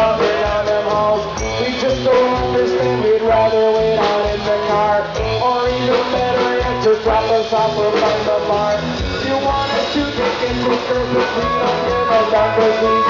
them halls. We just don't understand, we'd rather wait out in the car. Or even better yet, just drop us off or find the bar. You want us to take it to surface, we don't give a cause we